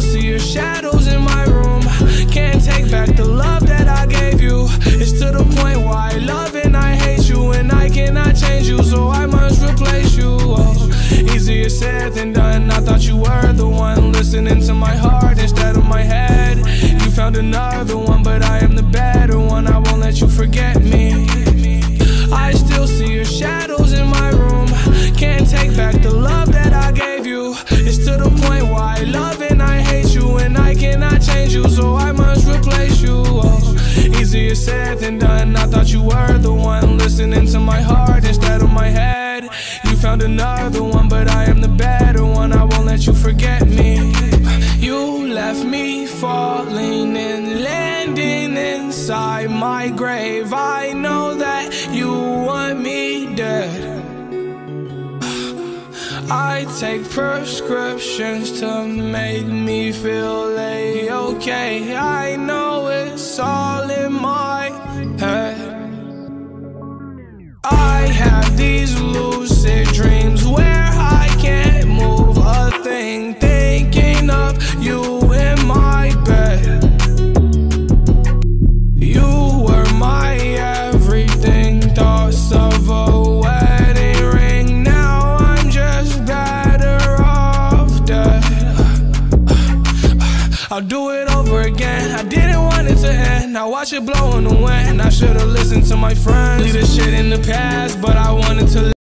still see your shadows in my room. Can't take back the love that I gave you. It's to the point where I love and I hate you, and I cannot change you, so I must replace you. Oh, easier said than done. I thought you were the one listening. Easier said done. I thought you were the one listening to my heart instead of my head. You found another one, but I am the better one. I won't let you forget me. You left me falling and landing inside my grave. I know that you want me dead. I take prescriptions to make me feel a-okay. I know it's all I'll do it over again. I didn't want it to end. Now watch it blow in the wind. I should've listened to my friends. Leave this shit in the past, but I wanted to